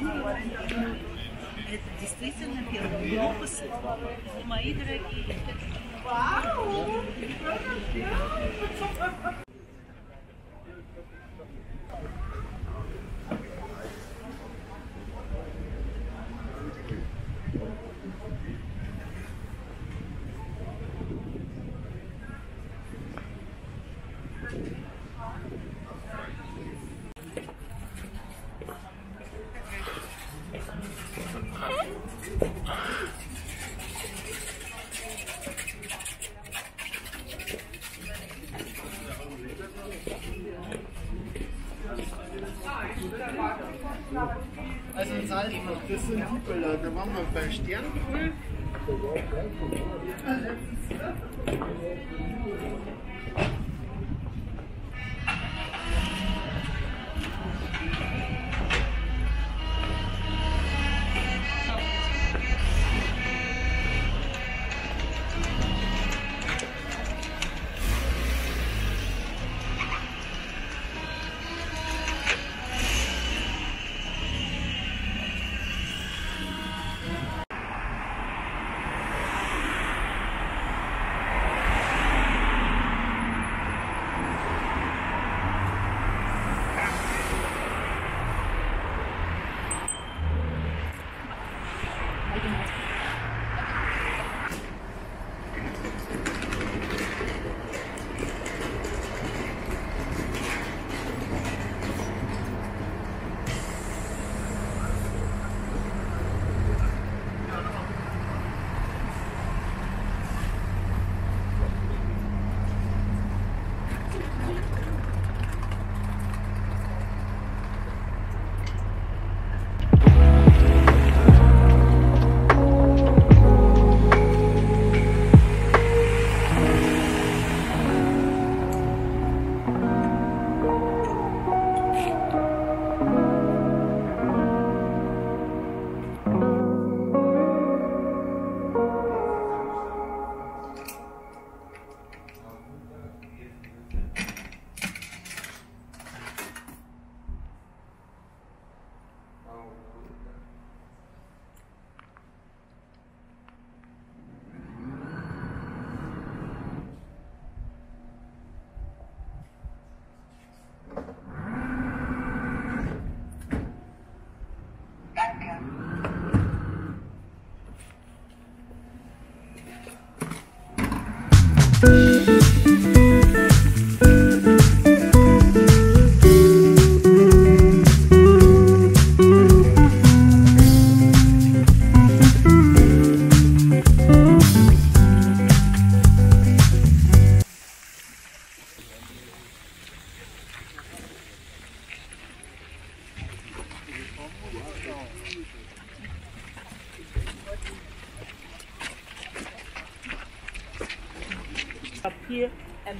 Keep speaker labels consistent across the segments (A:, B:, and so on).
A: Это действительно первые глобусы. Мои дорогие.
B: Вау! Não, para
A: este ano foi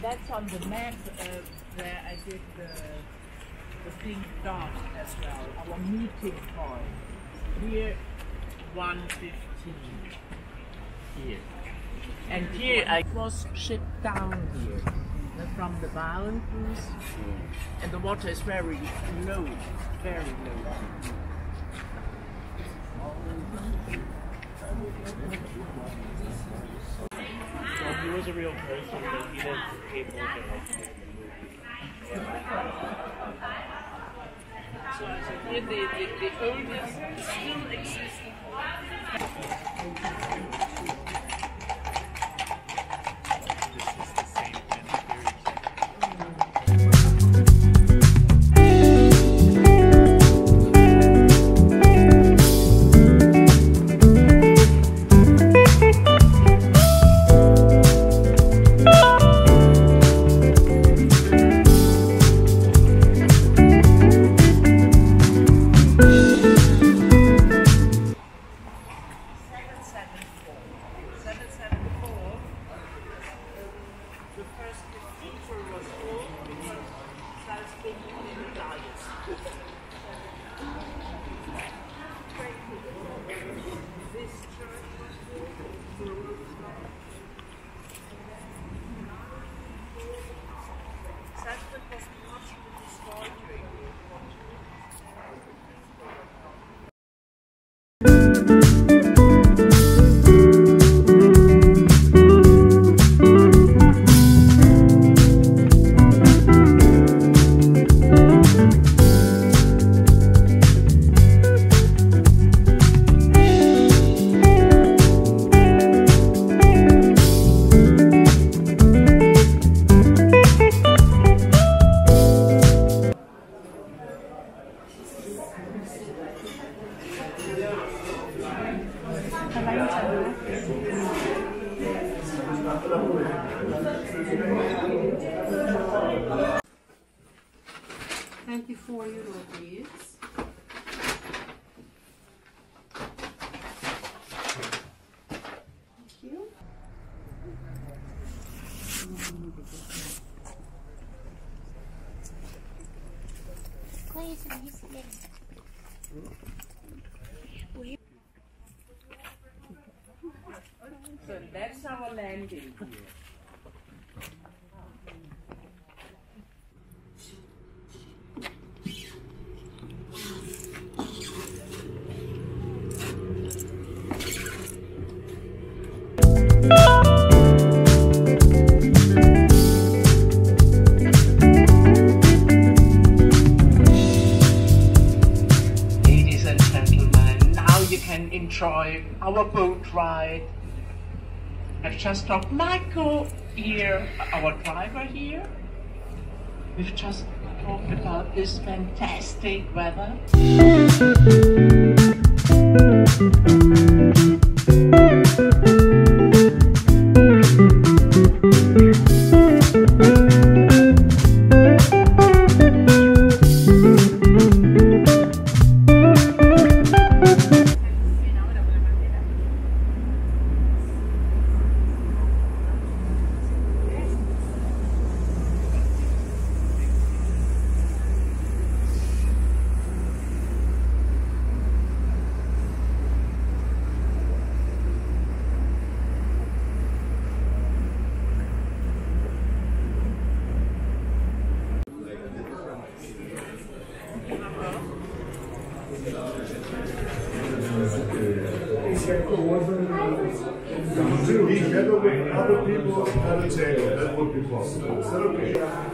A: that's on the map uh, where I did the the pink dot as well. Our meeting point here, one fifteen here, and here I was shipped down here. From the mountains, and the water is very low, very low.
C: So he was a real person, but he was able to like
A: the, the, the oldest still exists.
D: Twenty-four euro, please.
A: Enjoy our boat ride. I've just got Michael here, our driver here. We've just talked about this fantastic weather.
E: Other people at a table, that would be possible. Is that okay?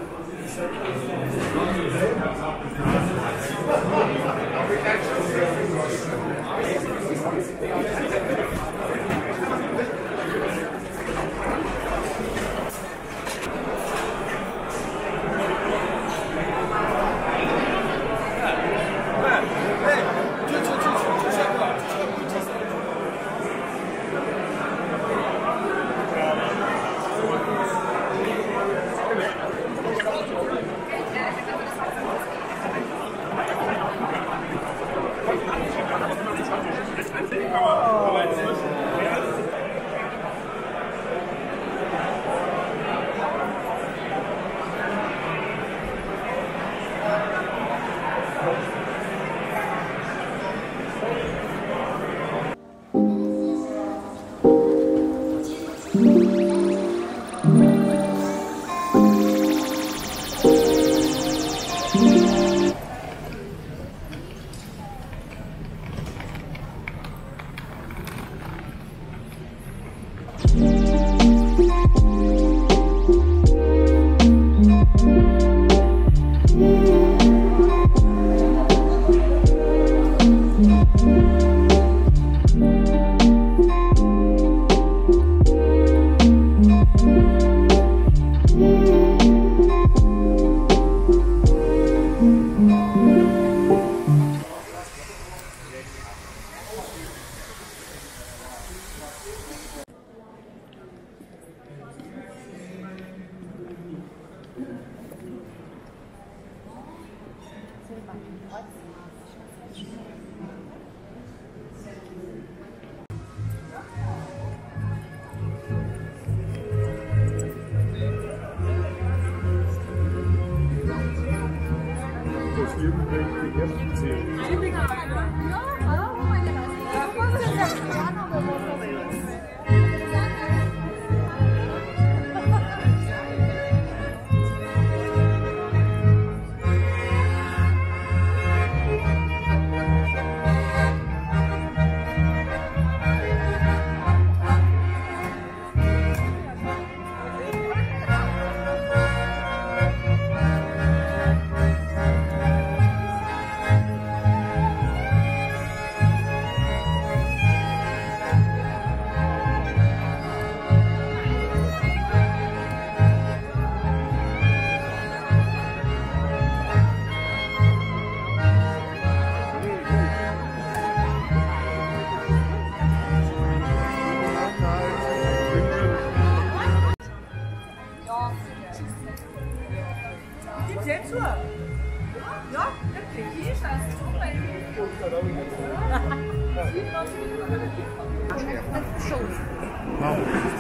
F: Não.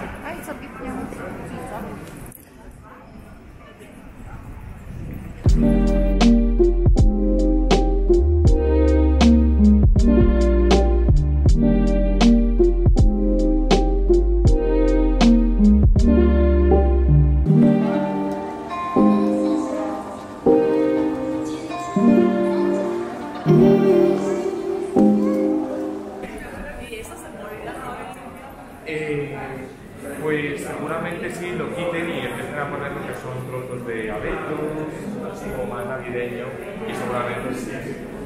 F: Navideño, y seguramente sí.